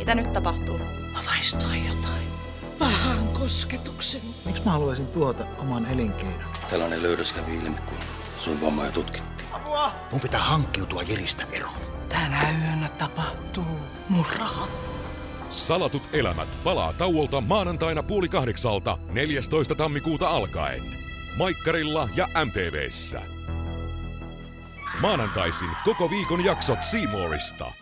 Mitä nyt tapahtuu? Mä vaistoin jotain. Pahan kosketuksen. Miksi mä haluaisin tuota oman elinkeinon? Tällainen löydös kävi ilmi, kun sun vammoja tutkittiin. Apua! Mun pitää hankkiutua Jeristä eroon. Tänä yönä tapahtuu murha. Salatut elämät palaa tauolta maanantaina puoli kahdeksalta 14. tammikuuta alkaen. Maikkarilla ja MTVssä. Maanantaisin koko viikon jaksot Seymourista.